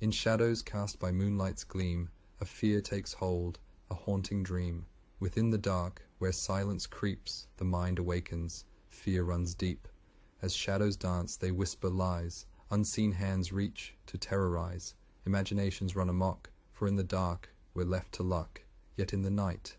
In shadows cast by moonlight's gleam, A fear takes hold, a haunting dream. Within the dark, where silence creeps, The mind awakens, fear runs deep. As shadows dance they whisper lies, Unseen hands reach to terrorize. Imaginations run amok, For in the dark we're left to luck, Yet in the night